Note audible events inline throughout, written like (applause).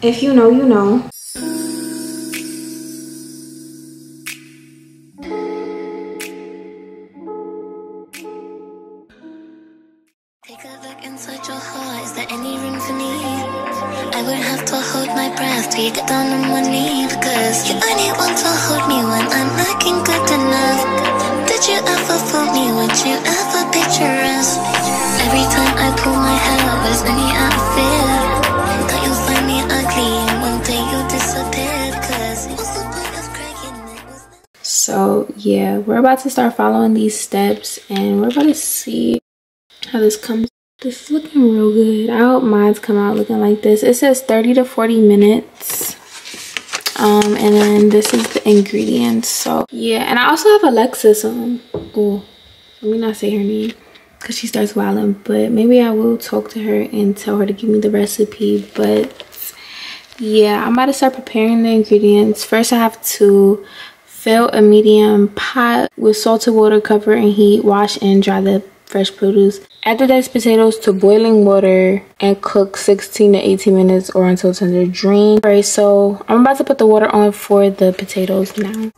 If you know, you know. Take a look inside your heart. Is there any room for me? I would have to hold my breath get down on because you to hold me when I'm enough. Did you ever me? You ever picture us? Every time I pull my hair out, there's So yeah, we're about to start following these steps and we're about to see how this comes. This is looking real good. I hope mine's come out looking like this. It says 30 to 40 minutes. Um, and then this is the ingredients. So yeah, and I also have Alexis on. Oh, let me not say her name because she starts wilding. But maybe I will talk to her and tell her to give me the recipe. But yeah, I'm about to start preparing the ingredients. First, I have to fill a medium pot with salted water, cover and heat, wash and dry the fresh produce. Add the diced potatoes to boiling water and cook 16 to 18 minutes or until tender. Drain. Alright, so I'm about to put the water on for the potatoes now.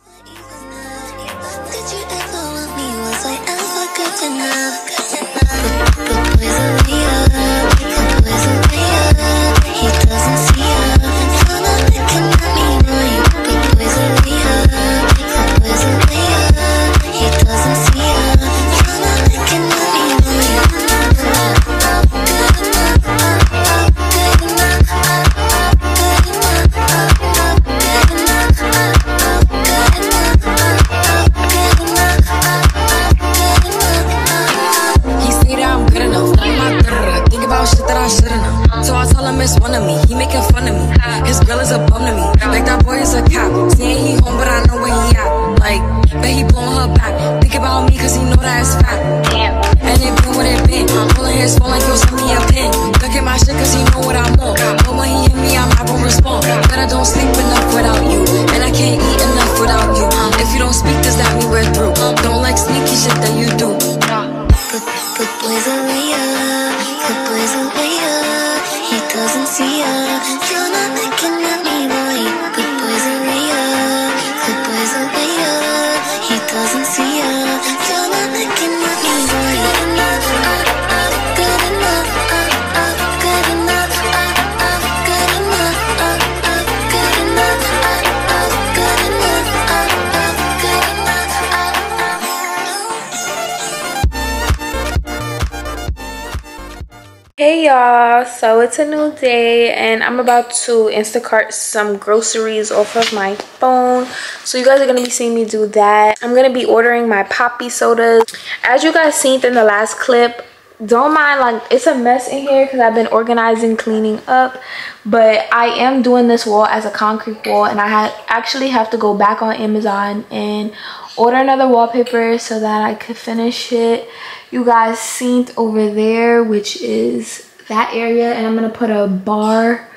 Hey y'all, so it's a new day and I'm about to Instacart some groceries off of my phone. So you guys are gonna be seeing me do that. I'm gonna be ordering my poppi sodas. As you guys seen in the last clip, don't mind like it's a mess in here because I've been organizing, cleaning up. But I am doing this wall as a concrete wall and I had actually have to go back on Amazon and order another wallpaper so that I could finish it. You guys seen over there, which is that area, and I'm gonna put a bar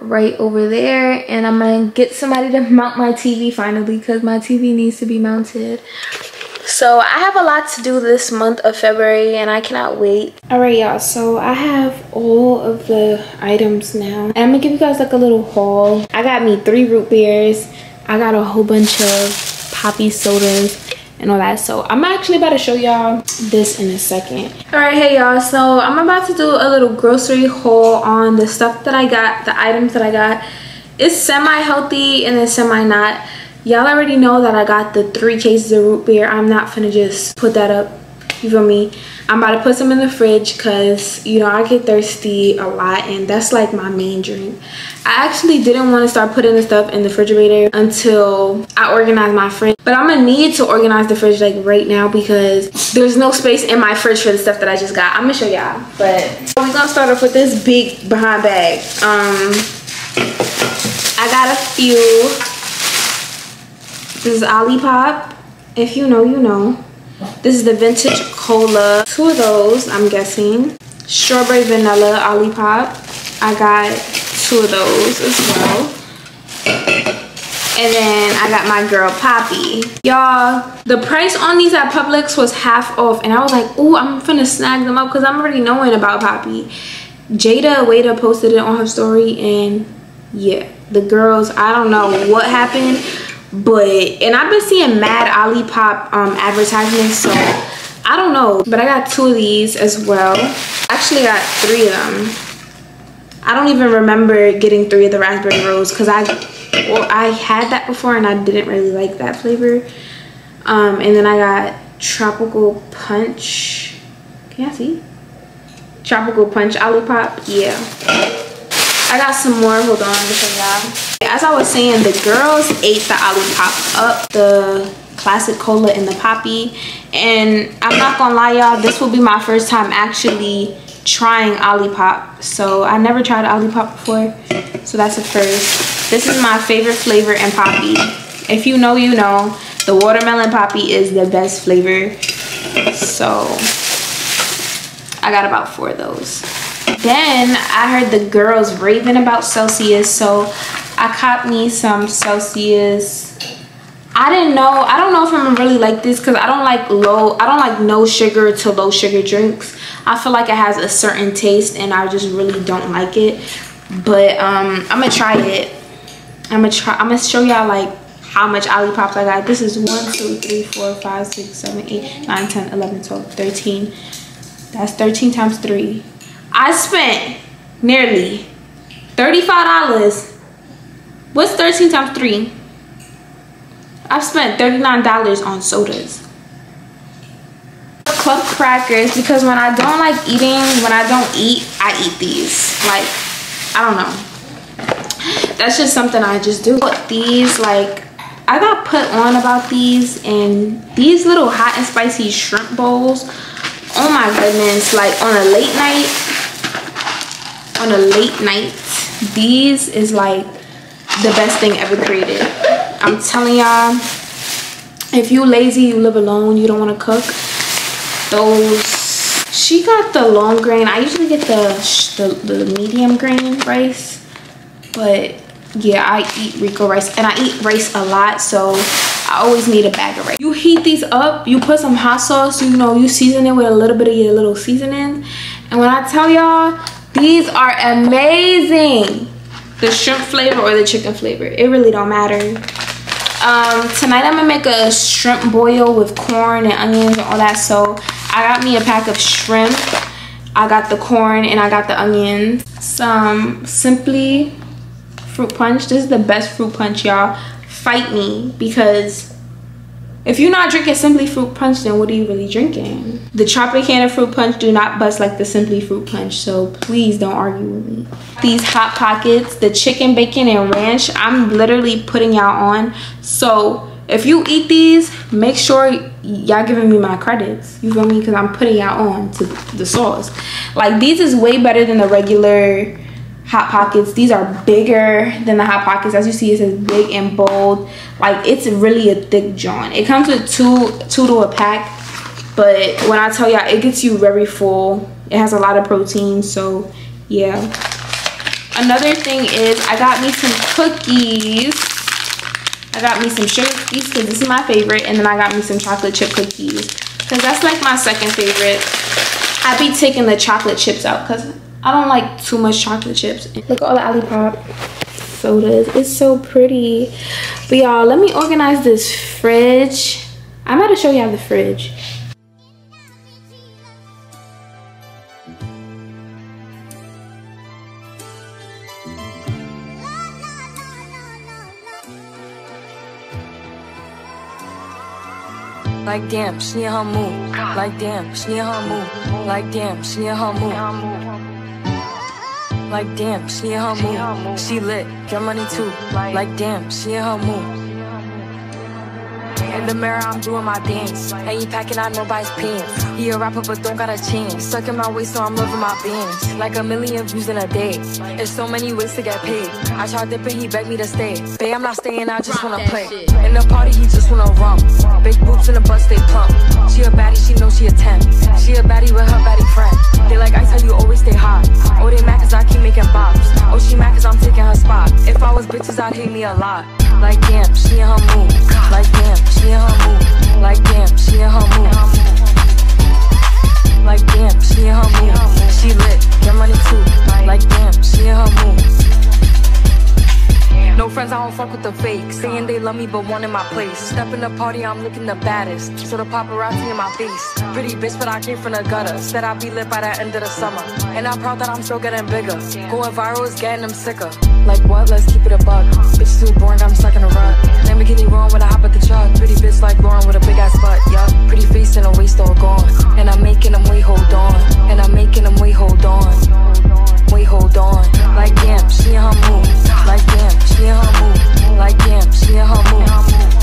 right over there and I'm gonna get somebody to (laughs) mount my TV finally because my TV needs to be mounted. So I have a lot to do this month of February and I cannot wait. Alright y'all, so I have all of the items now. And I'm gonna give you guys like a little haul. I got me three root beers. I got a whole bunch of poppi sodas and all that. So I'm actually about to show y'all this in a second. Alright, hey y'all, so I'm about to do a little grocery haul on the stuff that I got, the items that I got. It's semi-healthy and then semi-not. Y'all already know that I got the three cases of root beer. I'm not finna just put that up. You feel me? I'm about to put some in the fridge because, you know, I get thirsty a lot and that's like my main drink. I actually didn't want to start putting the stuff in the refrigerator until I organized my fridge. But I'm going to need to organize the fridge like right now because there's no space in my fridge for the stuff that I just got. I'm going to show y'all. But we're going to start off with this big behind bag. Um, I got a few. This is Olipop. If you know, you know. This is the vintage cola. Two of those, I'm guessing. Strawberry vanilla Olipop. I got two of those as well. And then I got my girl Poppi. Y'all, the price on these at Publix was half off. And I was like, ooh, I'm finna snag them up because I'm already knowing about Poppi. Jada Wada posted it on her story and yeah, the girls, I don't know what happened, but, and I've been seeing mad Olipop um, advertisements, so I don't know. But I got two of these as well. Actually got three of them. I don't even remember getting three of the raspberry rose because I, well, I had that before and I didn't really like that flavor. Um, and then I got tropical punch. Can I see? Tropical punch Olipop. Yeah. I got some more. Hold on, y'all. As I was saying, the girls ate the Olipop up, the classic cola and the poppi. And I'm not gonna lie, y'all, this will be my first time actually trying Olipop. So I never tried Olipop before, so that's a first. This is my favorite flavor in poppi. If you know, you know. The watermelon poppi is the best flavor. So I got about four of those. Then I heard the girls raving about Celsius, so I caught me some Celsius. I didn't know, I don't know if I'm really like this because I don't like low, I don't like no sugar to low sugar drinks. I feel like it has a certain taste and I just really don't like it. But um, I'm gonna try it. I'm gonna try, I'm gonna show y'all like how much Olipops I got. This is 1, 2, 3, 4, 5, 6, 7, 8, 9, 10, 11, 12, 13. That's 13 times 3. I spent nearly $35. What's 13 times 3? I've spent $39 on sodas. Club crackers because when I don't like eating, when I don't eat, I eat these. Like, I don't know. That's just something I just do. But these, like, I got put on about these and these little hot and spicy shrimp bowls. Oh my goodness, like on a late night, on a late night, these is like the best thing ever created. I'm telling y'all, if you lazy, you live alone, you don't want to cook, those, she got the long grain. I usually get the, the, the medium grain rice, but yeah i eat rico rice and i eat rice a lot so i always need a bag of rice you heat these up you put some hot sauce you know you season it with a little bit of your little seasoning and when i tell y'all these are amazing. The shrimp flavor or the chicken flavor? It really don't matter. Um, tonight i'm gonna make a shrimp boil with corn and onions and all that. So i got me a pack of shrimp. I got the corn and i got the onions. Some simply fruit punch. This is the best fruit punch, y'all. Fight me because if you're not drinking Simply Fruit Punch, then what are you really drinking? The Tropicana Fruit Punch do not bust like the Simply Fruit Punch, so please don't argue with me. These Hot Pockets, the chicken, bacon, and ranch, I'm literally putting y'all on. So if you eat these, make sure y'all giving me my credits. You feel me? Because I'm putting y'all on to the sauce. Like, these is way better than the regular hot pockets. These are bigger than the hot pockets. As you see it says big and bold. Like it's really a thick john it comes with two two to a pack but when i tell y'all it gets you very full. It has a lot of protein so yeah. Another thing is i got me some cookies. I got me some sugar cookies because this is my favorite and then i got me some chocolate chip cookies. Because that's like my second favorite. I be taking the chocolate chips out because I don't like too much chocolate chips. Look at all the Olipop sodas. It's so pretty. But y'all, let me organize this fridge. I'm about to show y'all the fridge. Like damn, she in her mood. Like damn, she in her mood. Like damn, she in her mood. Like damn, she in her mood. She lit, get money too. Like damn, she in her mood. In the mirror, I'm doing my dance. Ain't packing out nobody's pants. He a rapper, but don't got a chance. Sucking my waist, so I'm loving my bands. Like a million views in a day. There's so many ways to get paid. I tried dipping, he begged me to stay. Babe, I'm not staying, I just wanna play. In the party, he just wanna rump. Big boobs in the butt, stay plump. She a baddie, she knows she a 10. She a baddie with her baddie friend. They like I tell you, always stay hot. Oh, they mad cause I keep making bops. Oh, she mad cause I'm taking her spot. If I was bitches, I'd hate me a lot. Like damn, she in her mood. Like damn, she in her mood. Like damn, but one in my place. Step in the party, I'm looking the baddest. So the paparazzi in my face. Pretty bitch, but I came from the gutter. Said I'd be lit by the end of the summer. And I'm proud that I'm still getting bigger. Going viral is getting them sicker. Like what? Let's keep it a buck. Bitch too boring, I'm stuck in a rut. Lamborghini wrong when I hop at the truck. Pretty bitch like Lauren with a big ass butt. Yup. Pretty face and a waist all gone. And I'm making them wait, hold on. And I'm making them wait, hold on. We hold on. Like damn, she in her mood. Like damn, she in her mood. Like damn, she in her mood.